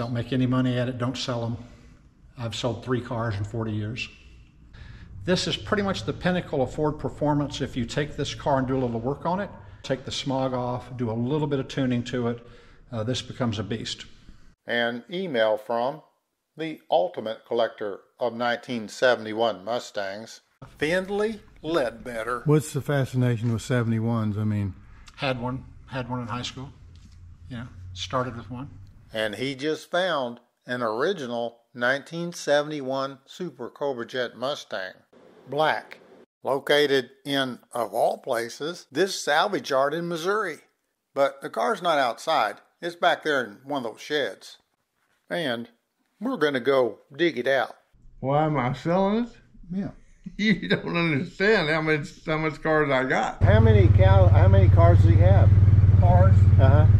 Don't make any money at it, don't sell them. I've sold three cars in 40 years. This is pretty much the pinnacle of Ford performance. If you take this car and do a little work on it, take the smog off, do a little bit of tuning to it, uh, this becomes a beast. An email from the ultimate collector of 1971 Mustangs, Finley Ledbetter. What's the fascination with 71s? I mean, Had one, had one in high school. Yeah, started with one. And he just found an original 1971 Super Cobra Jet Mustang, black, located in, of all places, this salvage yard in Missouri. But the car's not outside, it's back there in one of those sheds. And we're going to go dig it out. Why am I selling it? yeah. You don't understand how much how much cars I got. How many cow? How many cars does he have? Cars? Uh huh.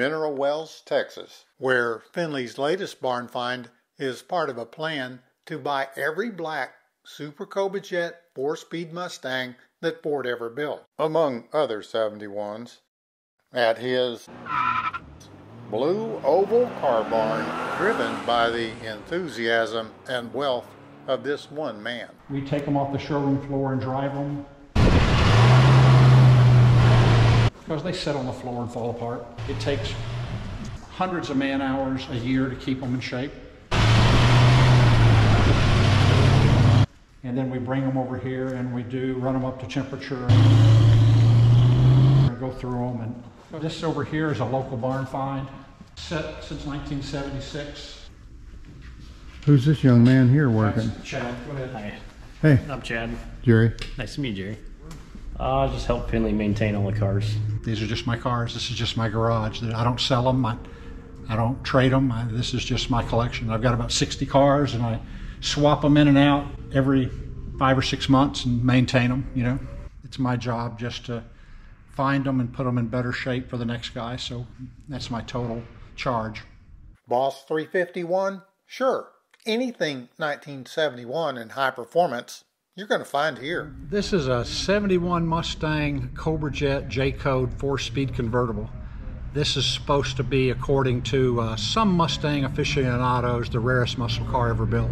Mineral Wells, Texas, where Finley's latest barn find is part of a plan to buy every black Super Cobra Jet four speed Mustang that Ford ever built, among other 71s, at his blue oval car barn, driven by the enthusiasm and wealth of this one man. We take them off the showroom floor and drive them. Because they sit on the floor and fall apart. It takes hundreds of man hours a year to keep them in shape. And then we bring them over here and we do run them up to temperature and go through them. And this over here is a local barn find, set since 1976. Who's this young man here working? Chad, go ahead. Hi, Hey, I'm Chad. Jerry. Nice to meet you, Jerry. Uh, I just help Finley maintain all the cars. These are just my cars. This is just my garage. I don't sell them. I, I don't trade them. I, this is just my collection. I've got about 60 cars and I swap them in and out every five or six months and maintain them, you know. It's my job just to find them and put them in better shape for the next guy. So that's my total charge. Boss 351? Sure. Anything 1971 and high performance, you're going to find here. This is a 71 Mustang Cobra Jet J Code four speed convertible. This is supposed to be, according to uh, some Mustang aficionados, the rarest muscle car ever built.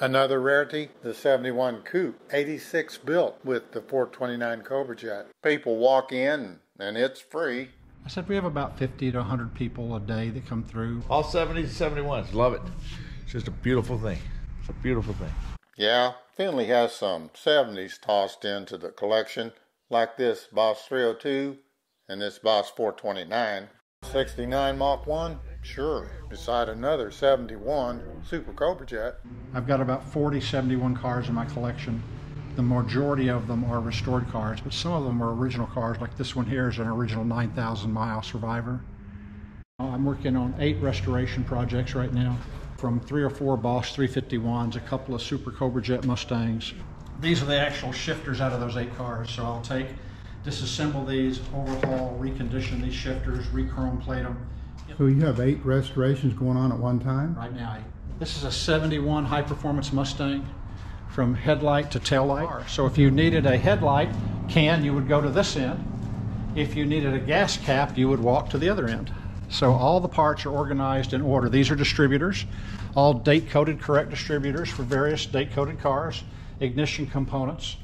Another rarity, the 71 Coupe, 86 built with the 429 Cobra Jet. People walk in and it's free. I said we have about 50 to 100 people a day that come through. All 70s and 71s. Love it. It's just a beautiful thing. It's a beautiful thing. Yeah, Finley has some 70s tossed into the collection, like this Boss 302 and this Boss 429. 69 Mach 1? Sure, beside another 71 Super Cobra Jet. I've got about 40 71 cars in my collection. The majority of them are restored cars, but some of them are original cars, like this one here is an original 9,000 mile Survivor. I'm working on eight restoration projects right now, from three or four Boss 351s, a couple of Super Cobra Jet Mustangs. These are the actual shifters out of those eight cars, so I'll take, disassemble these, overhaul, recondition these shifters, re-chrome plate them. So you have eight restorations going on at one time? right now. This is a 71 high performance Mustang from headlight to tail light. So if you needed a headlight can, you would go to this end. If you needed a gas cap, you would walk to the other end. So all the parts are organized in order. These are distributors, all date coded correct distributors for various date coded cars, ignition components.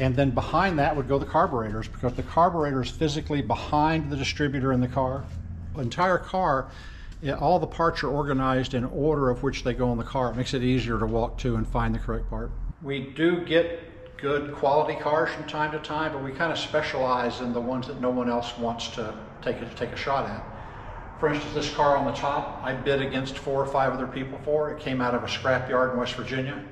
And then behind that would go the carburetors because the carburetor is physically behind the distributor in the car. The entire car, eh, all the parts are organized in order of which they go in the car. It makes it easier to walk to and find the correct part. We do get good quality cars from time to time, but we kind of specialize in the ones that no one else wants to take a, take a shot at. For instance, this car on the top, I bid against four or five other people for. It came out of a scrapyard in West Virginia.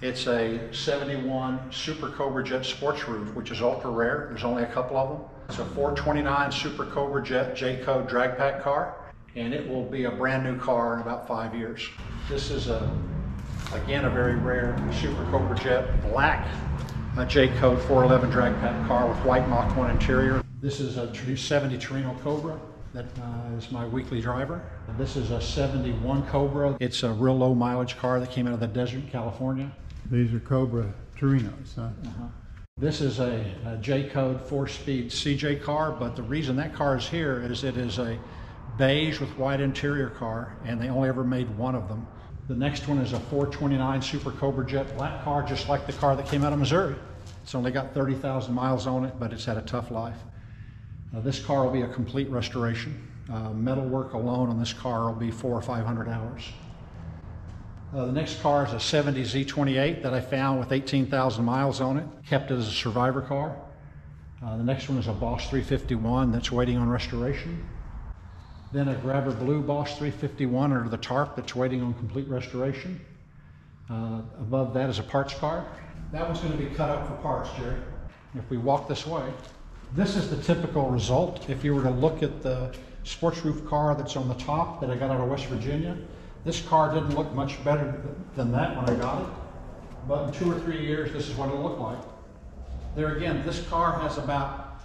It's a 71 Super Cobra Jet sports roof, which is ultra rare. There's only a couple of them. It's a 429 Super Cobra Jet J Code drag pack car, and it will be a brand new car in about five years. This is a, again, a very rare Super Cobra Jet black a J Code 411 drag pack car with white Mach 1 interior. This is a 70 Torino Cobra that uh, is my weekly driver. This is a 71 Cobra. It's a real low mileage car that came out of the desert in California. These are Cobra Torinos, huh? This is a, a J code four speed CJ car, but the reason that car is here is it is a beige with white interior car, and they only ever made one of them. The next one is a 429 Super Cobra Jet black car, just like the car that came out of Missouri. It's only got 30,000 miles on it, but it's had a tough life. Uh, this car will be a complete restoration. Uh, metal work alone on this car will be four or 500 hours. Uh, the next car is a 70 Z28 that I found with 18,000 miles on it. Kept it as a survivor car. Uh, the next one is a Boss 351 that's waiting on restoration. Then a Grabber Blue Boss 351 under the tarp that's waiting on complete restoration. Uh, above that is a parts car. That one's going to be cut up for parts, Jerry. If we walk this way, this is the typical result. If you were to look at the sports roof car that's on the top that I got out of West Virginia, this car didn't look much better than that when I got it. But in two or three years, this is what it'll look like. There again, this car has about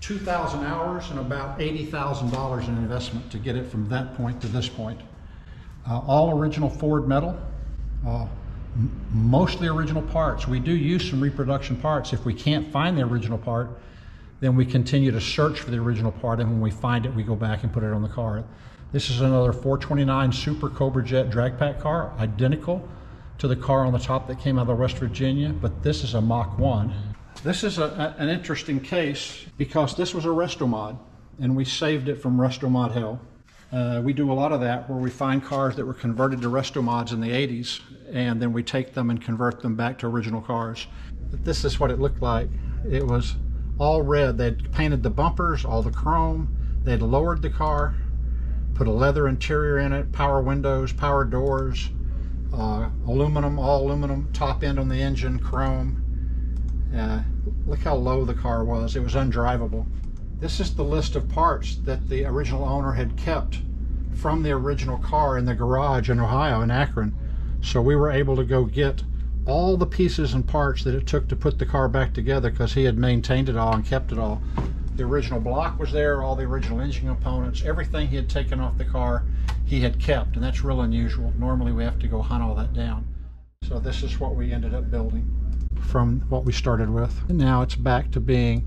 2,000 hours and about $80,000 in investment to get it from that point to this point. Uh, all original Ford metal, uh, mostly original parts. We do use some reproduction parts. If we can't find the original part, then we continue to search for the original part, and when we find it, we go back and put it on the car. This is another 429 Super Cobra Jet drag pack car, identical to the car on the top that came out of West Virginia, but this is a Mach 1. This is a, a- an interesting case because this was a Restomod, and we saved it from Restomod hell. Uh, we do a lot of that where we find cars that were converted to Restomods in the 80s, and then we take them and convert them back to original cars. But this is what it looked like. It was all red. They'd painted the bumpers, all the chrome. They'd lowered the car, put a leather interior in it, power windows, power doors, uh, aluminum, all aluminum top end on the engine, chrome. Uh, look how low the car was. It was undrivable. This is the list of parts that the original owner had kept from the original car in the garage in Ohio, in Akron. So we were able to go get all the pieces and parts that it took to put the car back together because he had maintained it all and kept it all. The original block was there, all the original engine components, everything he had taken off the car, he had kept, and that's real unusual. Normally we have to go hunt all that down. So this is what we ended up building from what we started with. And now it's back to being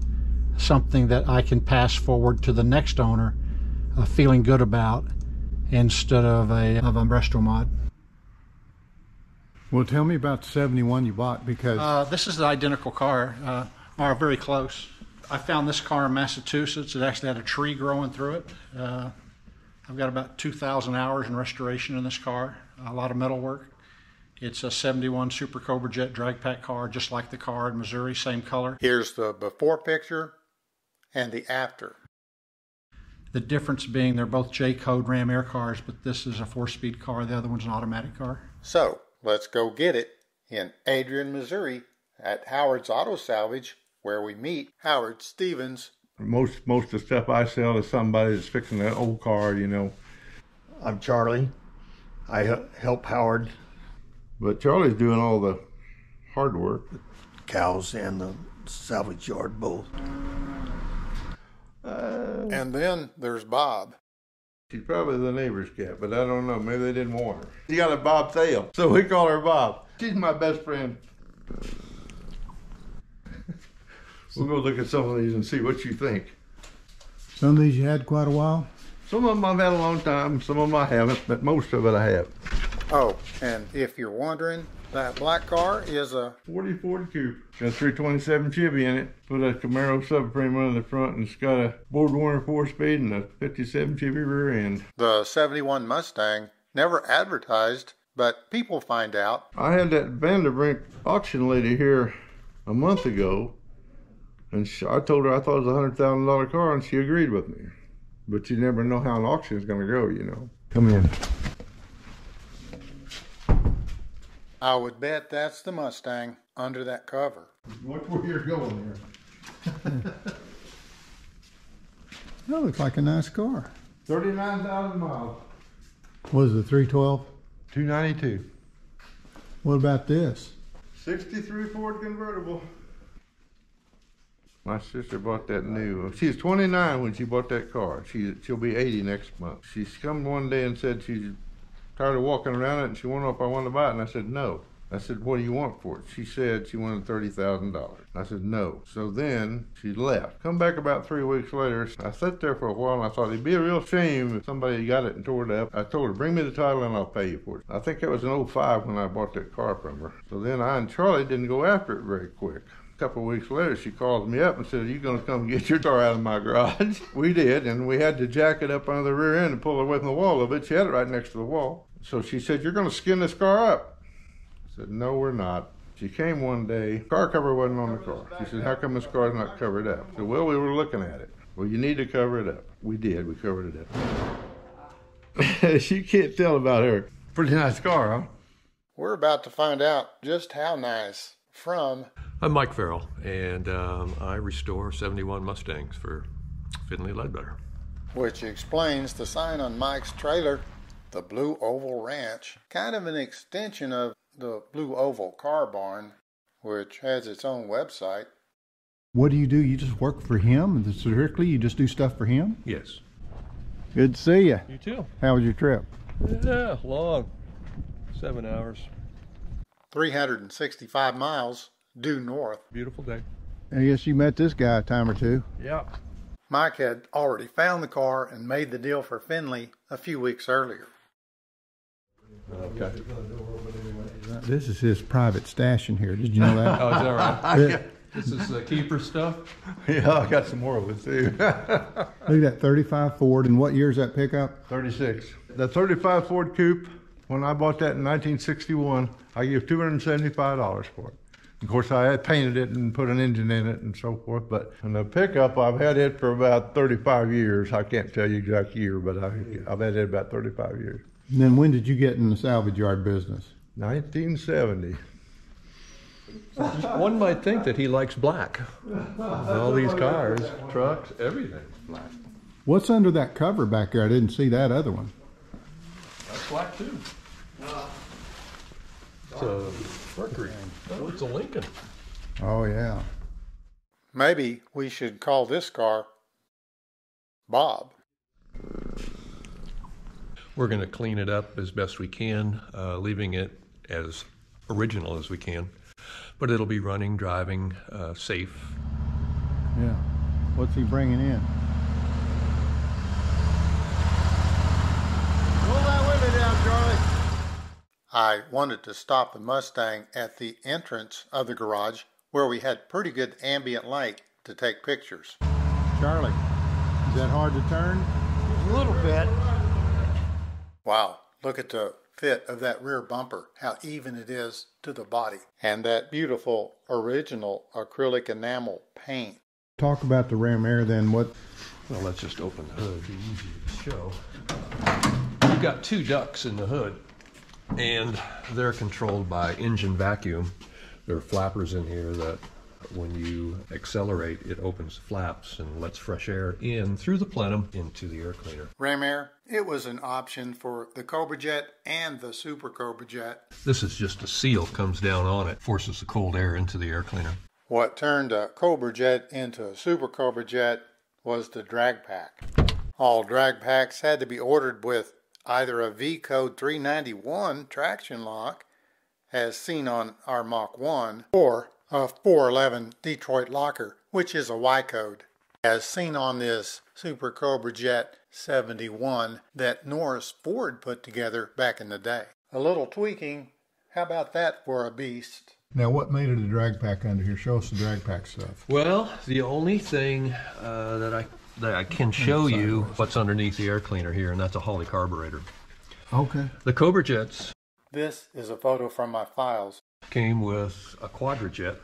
something that I can pass forward to the next owner, uh, feeling good about, instead of a of a resto mod. Well, tell me about the 71 you bought because Uh, this is the identical car, uh, or very close. I found this car in Massachusetts. It actually had a tree growing through it. Uh, I've got about 2,000 hours in restoration in this car, a lot of metal work. It's a 71 Super Cobra Jet drag pack car, just like the car in Missouri, same color. Here's the before picture and the after. The difference being they're both J code Ram Air cars, but this is a four speed car, the other one's an automatic car. So let's go get it in Adrian, Missouri at Howard's Auto Salvage, where we meet Howard Stevens. Most most of the stuff I sell is somebody that's fixing an old car, you know. I'm Charlie. I help Howard But Charlie's doing all the hard work. The cows and the salvage yard both. And then there's Bob. She's probably the neighbor's cat, but I don't know. Maybe they didn't want her. She got a bobtail, so we call her Bob. She's my best friend. we'll go look at some of these and see what you think. some of these you had quite a while. Some of them I've had a long time, some of them I haven't, but most of it I have. Oh, and if you're wondering, that black car is a 40 Ford Coupe. Got a 327 Chevy in it. Put a Camaro subframe under the front and it's got a Borg Warner 4 speed and a 57 Chevy rear end. the 71 Mustang, never advertised, but people find out. I had that Vanderbrink auction lady here a month ago, and she, I told her I thought it was a hundred thousand dollar car, and she agreed with me. But you never know how an auction is going to go, you know. Come in. I would bet that's the Mustang under that cover. Watch where you're going here. That looks like a nice car. Thirty-nine thousand miles. What is it, 312? Two ninety-two. What about this? Sixty-three Ford convertible. My sister bought that new. She was 29 when she bought that car. She she'll be 80 next month. She's come one day and said she's tired of walking around it, and she wanted to know if I wanted to buy it, and I said no. I said, what do you want for it? She said she wanted $30,000. I said, no. So then she left. Come back about three weeks later. I sat there for a while and I thought it'd be a real shame if somebody got it and tore it up. I told her, bring me the title and I'll pay you for it. I think it was in 05 when I bought that car from her. So then I and Charlie didn't go after it very quick. Couple of weeks later, she calls me up and Are you going to come get your car out of my garage? we did, and we had to jack it up under the rear end and pull it away from the wall a little bit. She had it right next to the wall. So she said, You're going to skin this car up. I said, No, we're not. She came one day, car cover wasn't on the car. She said, How come this car's not covered up? I said, Well, we were looking at it. Well, you need to cover it up. We did, we covered it up. she can't tell about her. Pretty nice car, huh? We're about to find out just how nice from I'm Mike Farrell, and um, I restore 71 Mustangs for Finley Ledbetter. which explains the sign on Mike's trailer, the Blue Oval Ranch, kind of an extension of the Blue Oval Car Barn, which has its own website. What do you do? You just work for him? Strictly, you just do stuff for him? Yes. Good to see you. You too. How was your trip? Yeah, long. Seven hours. 365 miles due north. Beautiful day. I guess you met this guy a time or two. Yeah. Mike had already found the car and made the deal for Finley a few weeks earlier. Okay. This is his private stash in here. Did you know that? Oh, is that right? Yeah. this is uh, keeper stuff. Yeah, I got some more of it too. Look at that 35 Ford. And what year is that pickup? 36. The 35 Ford Coupe, when I bought that in 1961, I gave $275 for it. Of course, I had painted it and put an engine in it and so forth. But in the pickup, I've had it for about 35 years. I can't tell you exact year, but I, I've had it about 35 years. And then when did you get in the salvage yard business? 1970. One might think that he likes black. All these cars, trucks, everything. Black. What's under that cover back there? I didn't see that other one. That's black too. It's a Mercury. Oh, it's a Lincoln. Oh, yeah. Maybe we should call this car Bob. We're going to clean it up as best we can, uh, leaving it as original as we can. But it'll be running, driving, uh, safe. Yeah. What's he bringing in? Roll that window down, Charlie. I wanted to stop the Mustang at the entrance of the garage where we had pretty good ambient light to take pictures. Charlie, is that hard to turn? A little bit. Wow, look at the fit of that rear bumper, how even it is to the body. And that beautiful original acrylic enamel paint. Talk about the Ram Air then. What? Well, let's just open the hood. Be easy to show. You've got two ducts in the hood, And they're controlled by engine vacuum. There are flappers in here that when you accelerate, it opens the flaps and lets fresh air in through the plenum into the air cleaner. Ram Air, it was an option for the Cobra Jet and the Super Cobra Jet. This is just a seal comes down on it, forces the cold air into the air cleaner. What turned a Cobra Jet into a Super Cobra Jet was the drag pack. All drag packs had to be ordered with either a V code 391 Traction-Lok, as seen on our Mach 1, or a 411 Detroit locker, which is a Y code, as seen on this Super Cobra Jet 71 that Norris Ford put together back in the day. A little tweaking, how about that for a beast? Now, what made it a drag pack under here? Show us the drag pack stuff. Well, the only thing uh, that I that I can show you what's underneath the air cleaner here, and that's a Holley carburetor. Okay. The Cobra Jets This is a photo from my files. came with a Quadrajet.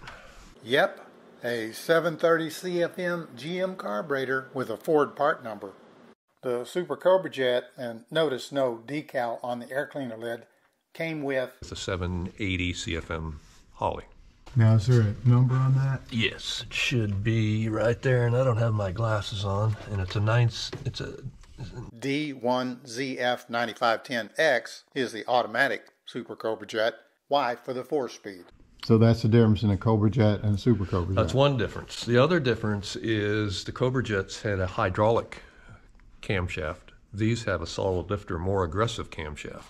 Yep, a 730 CFM GM carburetor with a Ford part number. The Super Cobra Jet, and notice no decal on the air cleaner lid, came with with a 780 CFM Holley. Now, is there a number on that? Yes, it should be right there, and I don't have my glasses on. And it's a ninth. It's a D1ZF9510X is the automatic Super Cobra Jet. Y for the four speed. So that's the difference in a Cobra Jet and a Super Cobra Jet. That's one difference. The other difference is the Cobra Jets had a hydraulic camshaft. These have a solid lifter, more aggressive camshaft.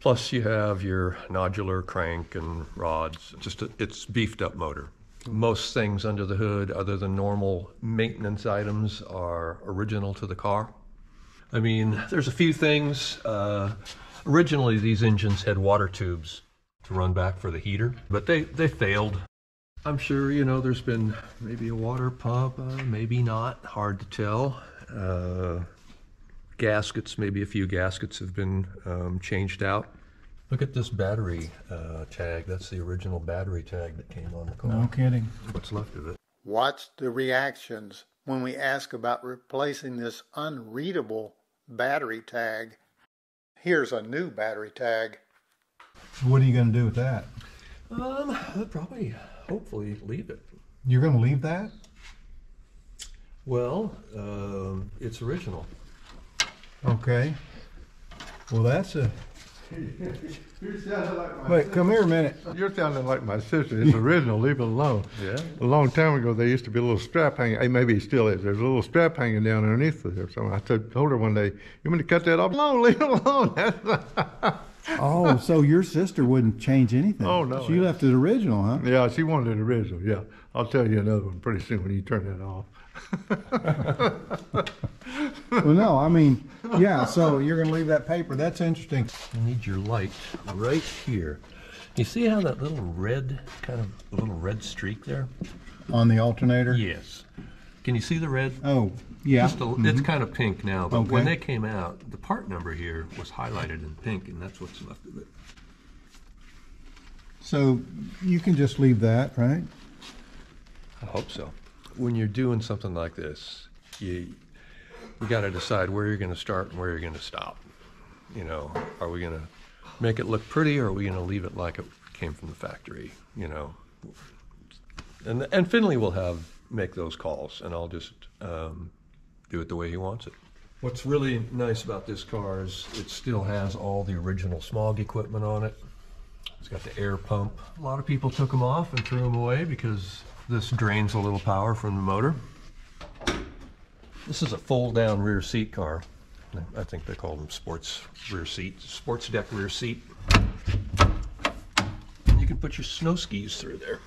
Plus, you have your nodular crank and rods. Just a, it's beefed up motor. Most things under the hood, other than normal maintenance items, are original to the car. I mean, there's a few things. Uh, originally, these engines had water tubes to run back for the heater, but they, they failed. I'm sure, you know, there's been maybe a water pump, uh, maybe not, hard to tell. Uh, gaskets, maybe a few gaskets have been um, changed out. Look at this battery uh, tag. That's the original battery tag that came on the car. No kidding. What's left of it. Watch the reactions when we ask about replacing this unreadable battery tag. Here's a new battery tag. What are you going to do with that? Um, I'll probably, hopefully, leave it. You're going to leave that? Well, um, it's original. Okay. Well, that's a. Wait, come here a minute. You're sounding like my sister. It's original. Leave it alone. Yeah. A long time ago, there used to be a little strap hanging. Hey, maybe it still is. There's a little strap hanging down underneath there. So I told told her one day, "You want me to cut that off? No, leave it alone." Oh, so your sister wouldn't change anything? Oh, no. She left it original, huh? yeah, she wanted it original. Yeah, I'll tell you another one pretty soon when you turn that off. Well, no, I mean, yeah. So you're going to leave that paper? That's interesting. You need your light right here. You see how that little red, kind of a little red streak there? On the alternator? Yes. Can you see the red? Oh, yeah. Just a, It's mm-hmm. kind of pink now, but when they came out, the part number here was highlighted in pink, and that's what's left of it. So you can just leave that, right? I hope so. When you're doing something like this, you you got to decide where you're going to start and where you're going to stop. You know, are we going to make it look pretty, or are we going to leave it like it came from the factory? You know, and and Finley will have make those calls, and I'll just um, do it the way he wants it. What's really nice about this car is it still has all the original smog equipment on it. It's got the air pump. A lot of people took them off and threw them away because this drains a little power from the motor. This is a fold-down rear seat car. I think they call them sports rear seat, sports deck rear seat. You can put your snow skis through there.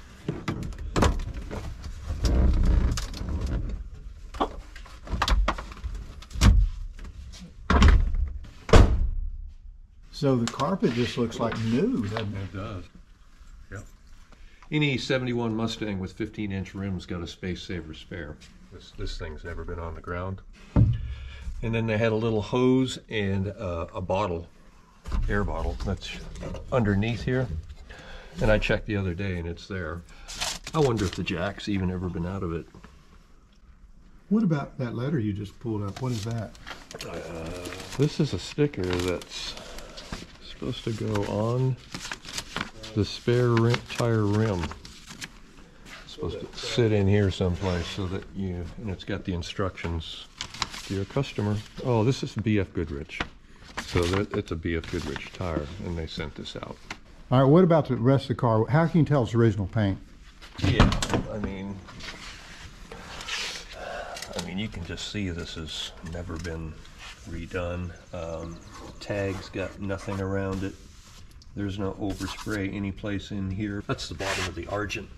So the carpet just looks like new, doesn't it? It does. Yep. Any 71 Mustang with 15 inch rims got a space saver spare. This, this thing's never been on the ground. And then they had a little hose and uh, a bottle, air bottle, that's underneath here. And I checked the other day and it's there. I wonder if the jack's even ever been out of it. What about that letter you just pulled up? What is that? This is a sticker that's supposed to go on the spare rim, tire rim. Supposed to sit in here someplace so that you, and it's got the instructions to your customer. Oh, this is BF Goodrich. So that, it's a BF Goodrich tire, and they sent this out. All right, what about the rest of the car? How can you tell it's original paint? Yeah, I mean, I mean, you can just see this has never been redone. Um, tags got nothing around it. There's no overspray any place in here. That's the bottom of the argent.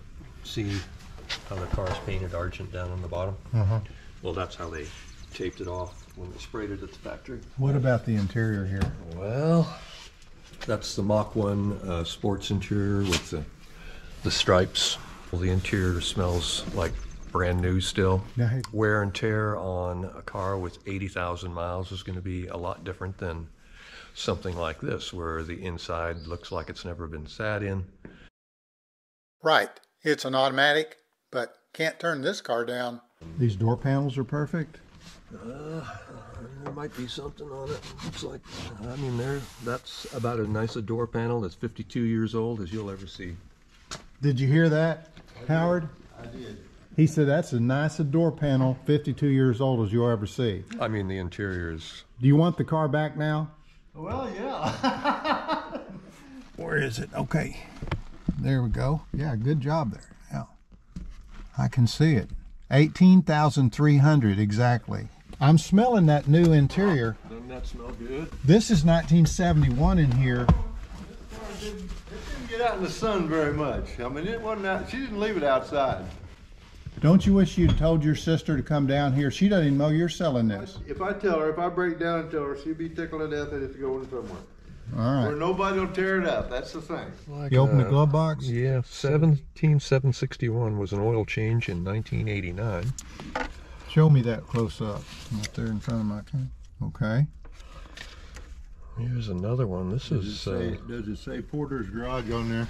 See how the car's painted argent down on the bottom? Well, that's how they taped it off when they sprayed it at the factory. What about the interior here? Well, that's the Mach 1 uh, sports interior with the, the stripes. Well, the interior smells like brand new still. Yeah, hey- Wear and tear on a car with 80,000 miles is going to be a lot different than something like this, where the inside looks like it's never been sat in. Right, it's an automatic, but can't turn this car down. These door panels are perfect. Uh, there might be something on it. Looks like, I mean, there. That's about as nice a door panel that's 52 years old as you'll ever see. Did you hear that, Howard? I did. He said that's as nice a door panel, 52 years old, as you'll ever see. I mean, the interior is Do you want the car back now? Well, yeah. Where is it? Okay. There we go. Yeah, good job there. I can see it. 18,300 exactly. I'm smelling that new interior. Doesn't that smell good? This is 1971 in here. It didn't get out in the sun very much. I mean, it wasn't out, she didn't leave it outside. Don't you wish you'd told your sister to come down here? She doesn't even know you're selling this. If I tell her, if I break down and tell her, she'd be tickled to death that it's going somewhere. All Where nobody will tear it up, that's the thing. Like, You open the uh, glove box? Yeah, 17761 was an oil change in 1989. Show me that close up. Right there in front of my camera. Okay. Here's another one. This Does it is say, uh, does it say Porter's Garage on there?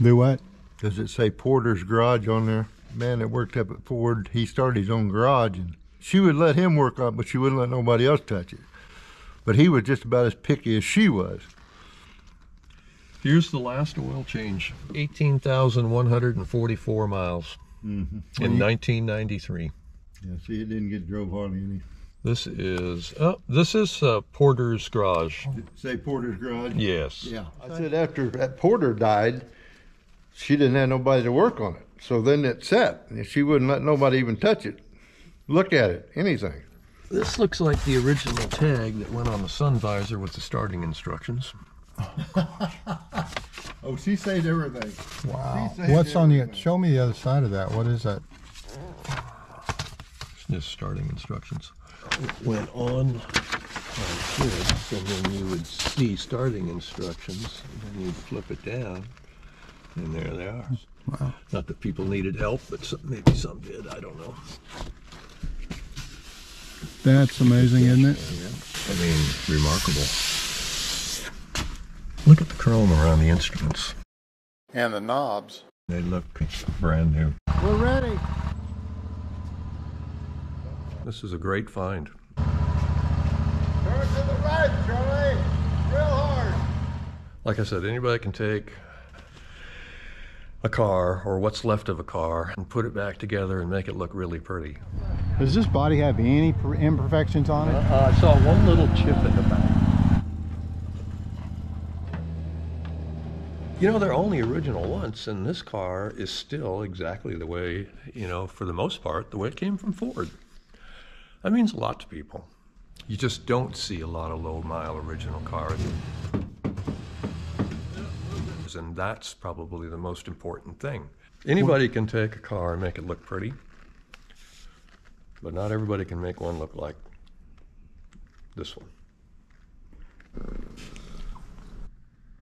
Do what? Does it say Porter's Garage on there? Man that worked up at Ford, he started his own garage and she would let him work on it, but she wouldn't let nobody else touch it. But he was just about as picky as she was. Here's the last oil change. 18,144 miles Mm-hmm. in 1993. Yeah, see, it didn't get drove hardly any. This is oh, this is uh, Porter's garage. Say Porter's Garage? Yes. Yeah. I said after that Porter died, she didn't have nobody to work on it. So then it set, and she wouldn't let nobody even touch it, look at it, anything. This looks like the original tag that went on the sun visor with the starting instructions. Oh, oh, she saved everything. Wow. Saved What's on the? Show me the other side of that. What is that? It's just starting instructions. It went on like this, and then you would see starting instructions, and then you'd flip it down, and there they are. Wow. Not that people needed help, but some, maybe some did. I don't know. That's amazing, isn't it? I mean, remarkable. Look at the chrome around the instruments. And the knobs. They look brand new. We're ready. This is a great find. Turn to the right, Charlie. Real hard. Like I said, anybody can take a car or what's left of a car and put it back together and make it look really pretty. Does this body have any imperfections on it? Uh, I saw one little chip in the back. You know, they're only original once, and this car is still exactly the way, you know, for the most part, the way it came from Ford. That means a lot to people. You just don't see a lot of low mile original cars. And that's probably the most important thing. Anybody can take a car and make it look pretty, but not everybody can make one look like this one.